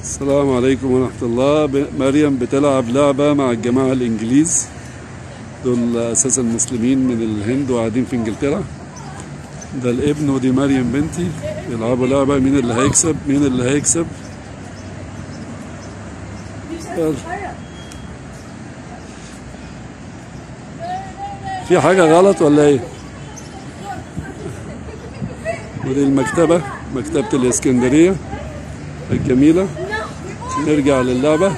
السلام عليكم ورحمة الله. مريم بتلعب لعبة مع الجماعة الإنجليز. دول أساسا مسلمين من الهند وقاعدين في إنجلترا. ده الابن ودي مريم بنتي يلعبوا لعبة. مين اللي هيكسب؟ مين اللي هيكسب. في حاجة غلط ولا إيه؟ ودي المكتبة مكتبة الإسكندرية الجميلة. نرجع للعبة.